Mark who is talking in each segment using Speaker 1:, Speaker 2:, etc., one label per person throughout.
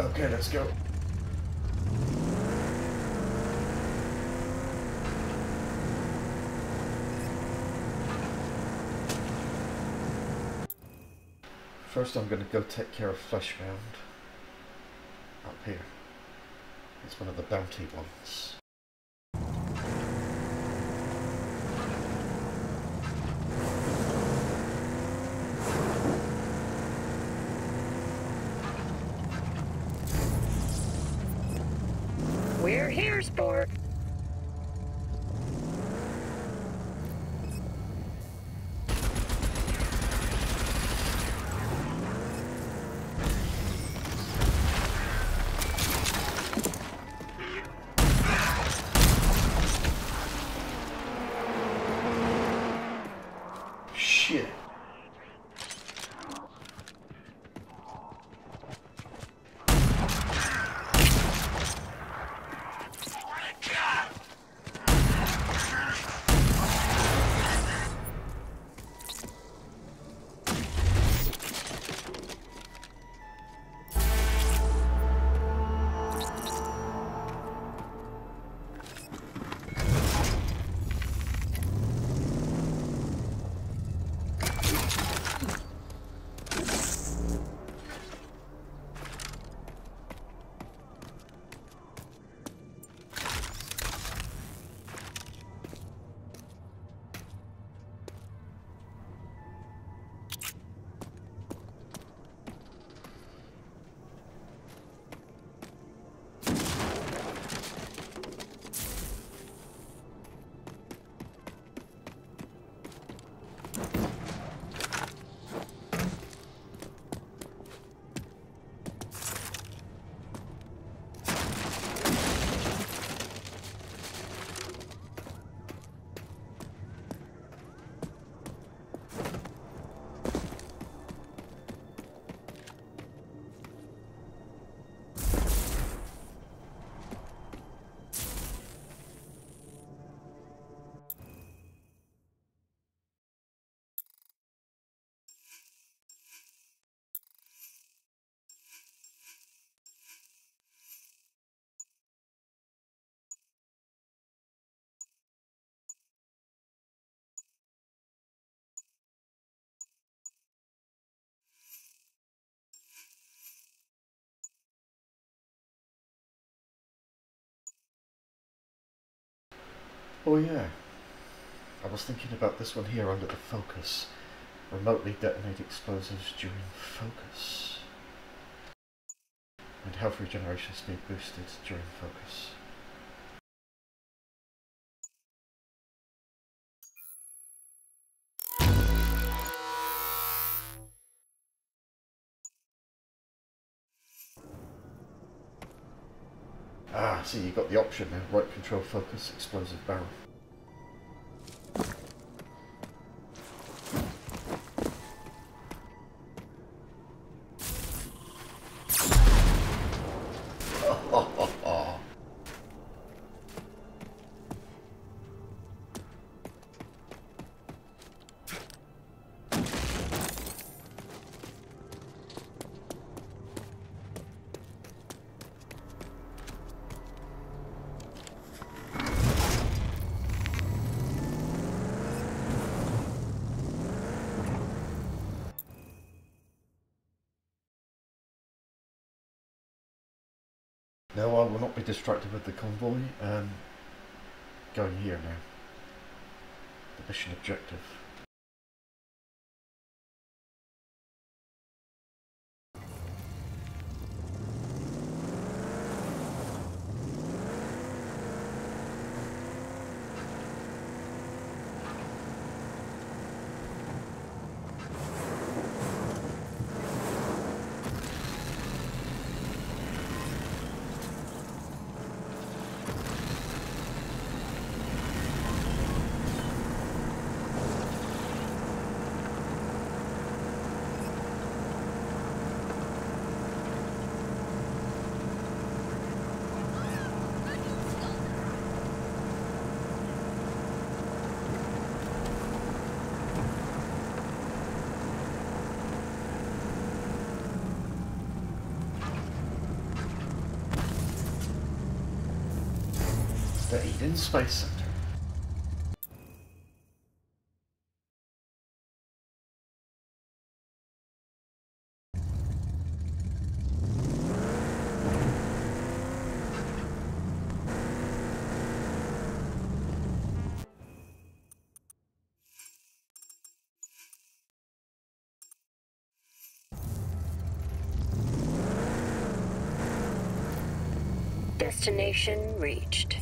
Speaker 1: Okay, let's go. First I'm going to go take care of Fleshbound. Up here. It's one of the bounty ones. Oh yeah. I was thinking about this one here under the focus. Remotely detonate explosives during focus. And health regeneration speed boosted during focus. Ah, see, you've got the option now. Right control focus, explosive barrel. Distracted with the convoy. Um, going here now. The mission objective. Eden Space Center.
Speaker 2: Destination reached.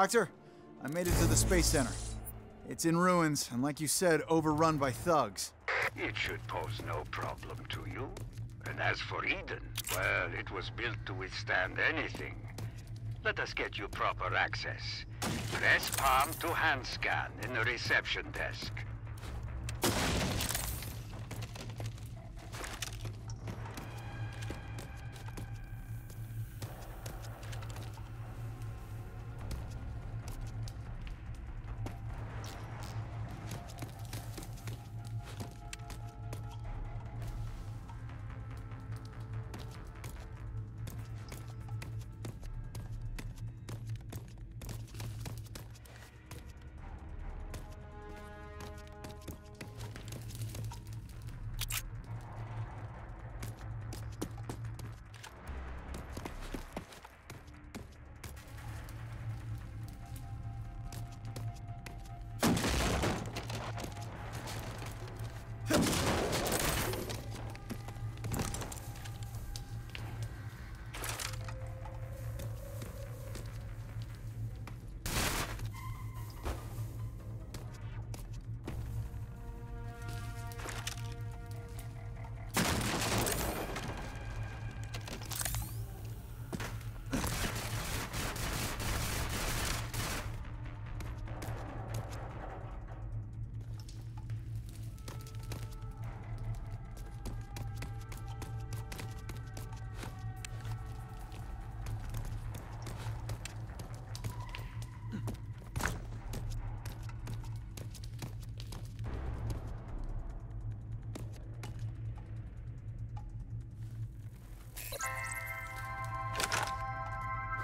Speaker 3: Doctor, I made it to the Space Center. It's in ruins, and like you said, overrun by thugs.
Speaker 4: It should pose no problem to you. And as for Eden, well, it was built to withstand anything. Let us get you proper access. Press palm to hand scan in the reception desk.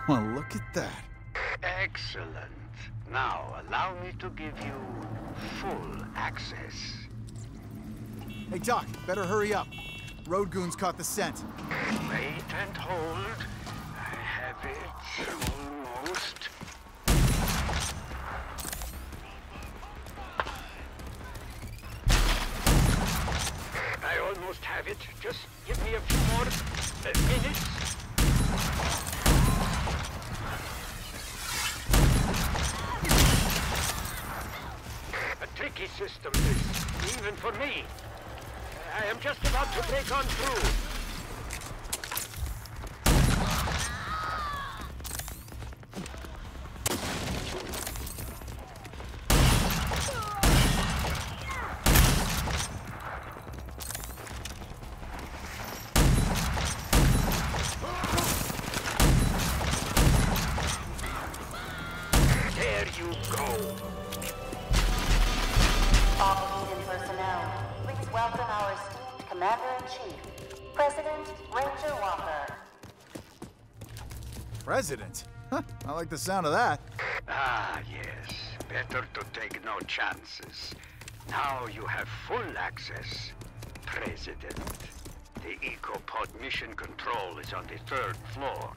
Speaker 3: Well, look at that.
Speaker 4: Excellent. Now, allow me to give you full access.
Speaker 3: Hey, Doc, better hurry up. Road goons caught the scent.
Speaker 4: Wait and hold. I have it system, this, even for me. I am just about to break on through.
Speaker 3: Like the sound of that.
Speaker 4: Ah, yes. Better to take no chances. Now you have full access, President. The EcoPod mission control is on the third floor.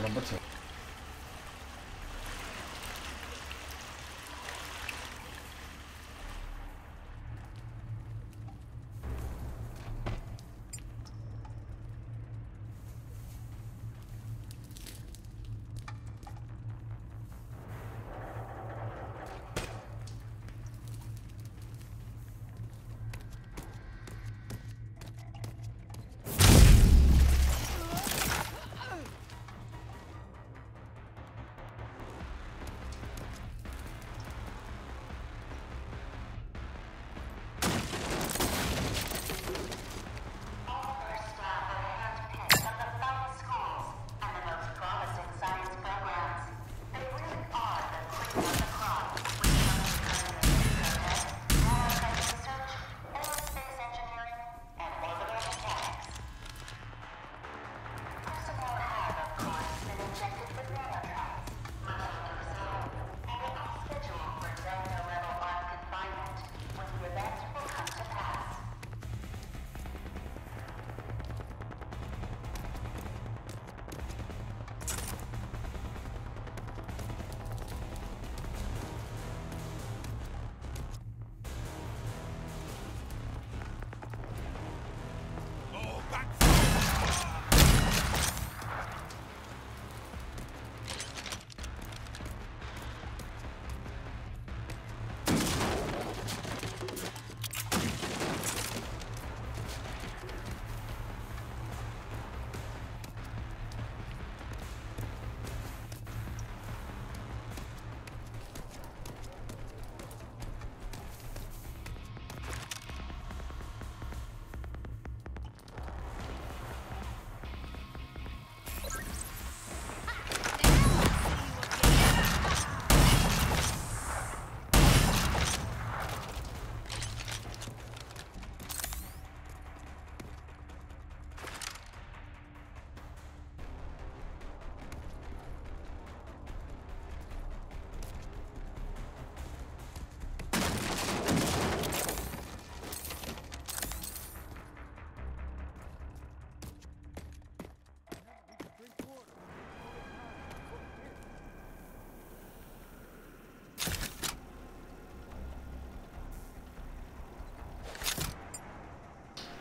Speaker 5: number two.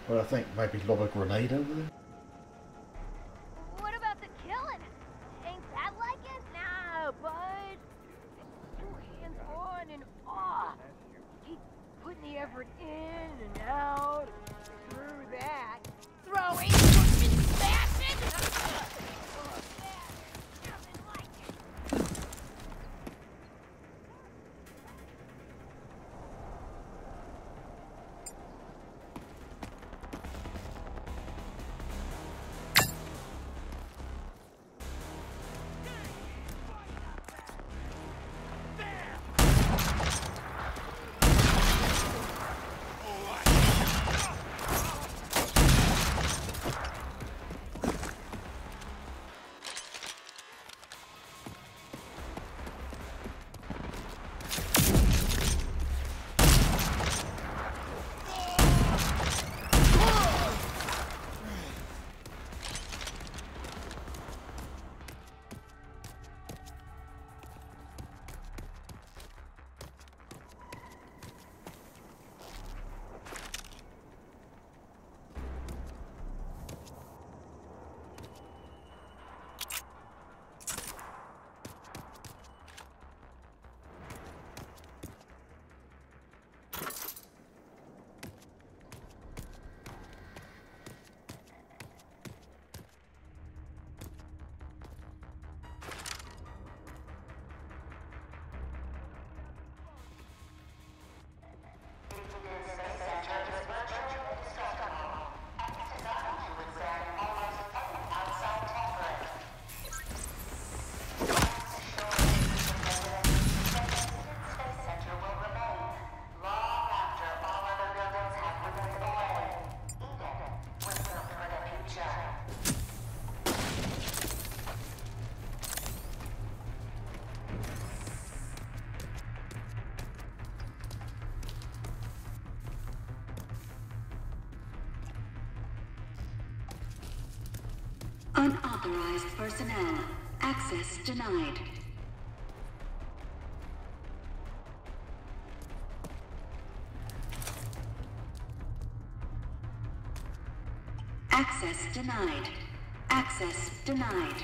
Speaker 5: But I think maybe lob a grenade over there.
Speaker 6: What about the killing? Ain't that like it? Nah, bud. Two hands-on and off. Keep putting the effort in
Speaker 7: Unauthorized personnel. Access denied. Access denied. Access denied.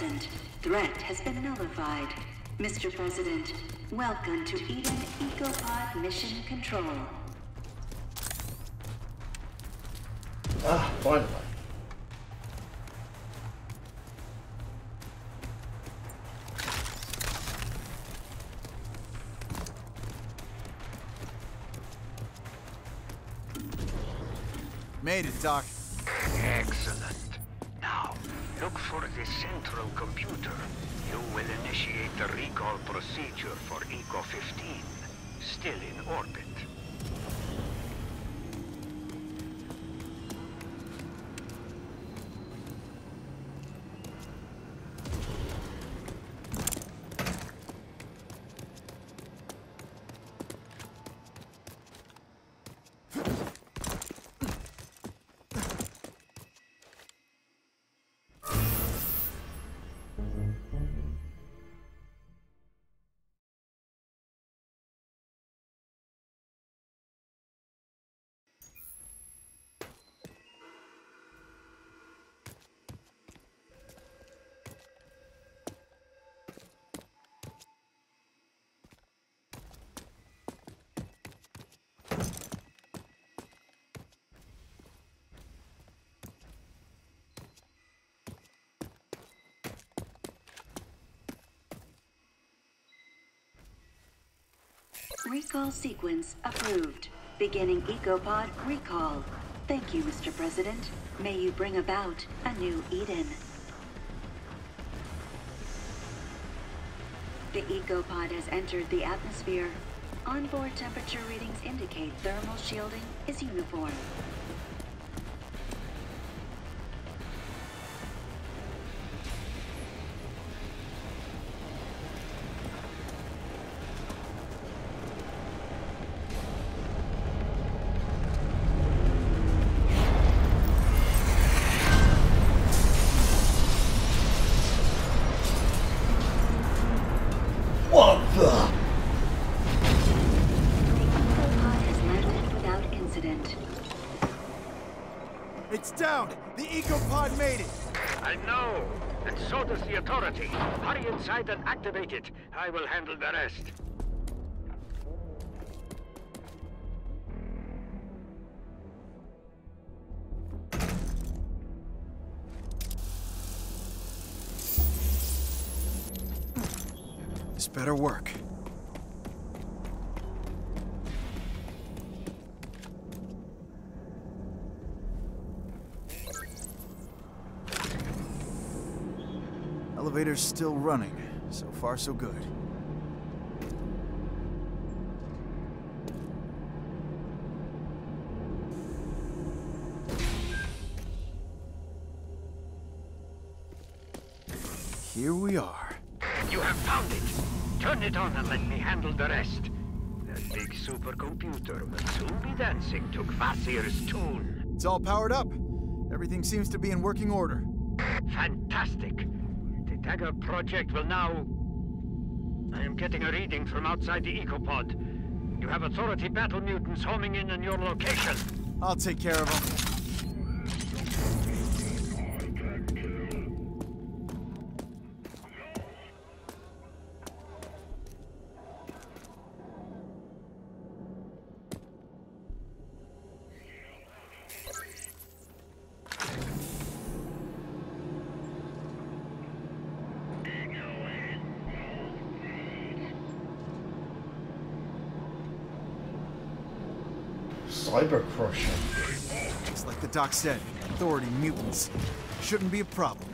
Speaker 7: Longer present. Threat has been nullified. Mr. President, welcome to Eden EcoPod Mission Control.
Speaker 1: Ah, finally.
Speaker 3: Made it, Doc.
Speaker 4: For the central computer. You will initiate the recall procedure for Eco-15, still in orbit.
Speaker 7: Recall sequence approved. Beginning EcoPod recall. Thank you, Mr. President. May you bring about a new Eden. The EcoPod has entered the atmosphere. Onboard temperature readings indicate thermal shielding is uniform.
Speaker 3: It's down! The Ecopod made it!
Speaker 4: I know, and so does the Authority. Hurry inside and activate it. I will handle the rest.
Speaker 3: This better work. Elevator's still running. So far, so good. Here we are.
Speaker 4: You have found it. Turn it on and let me handle the rest. That big supercomputer will soon be dancing to Kvasir's tune.
Speaker 3: It's all powered up. Everything seems to be in working order.
Speaker 4: Fantastic. Dagger project will now... I am getting a reading from outside the Ecopod. You have Authority battle mutants homing in on your location.
Speaker 3: I'll take care of them.
Speaker 1: Crusher.
Speaker 3: Just like the doc said, Authority mutants. Shouldn't be a problem.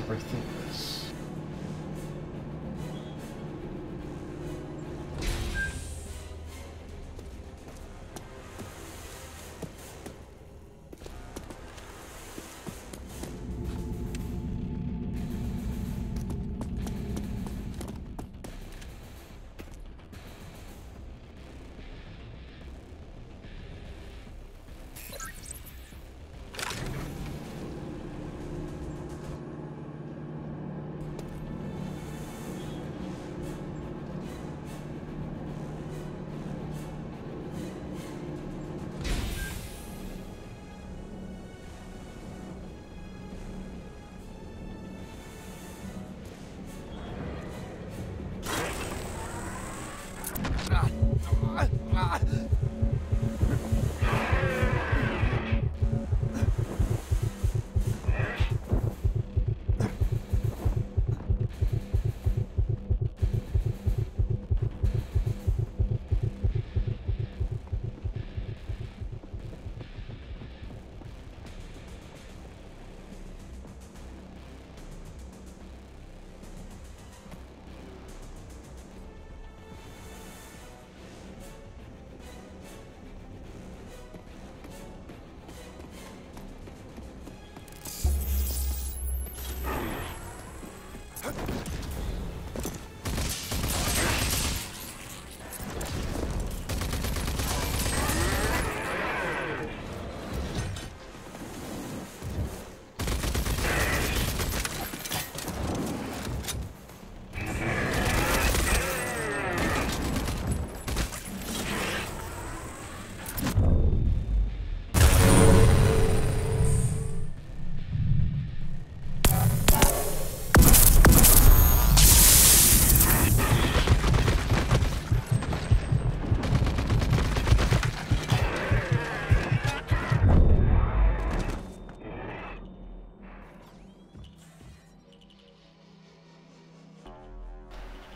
Speaker 1: I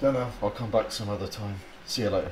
Speaker 1: Don't know. I'll come back some other time. See you later.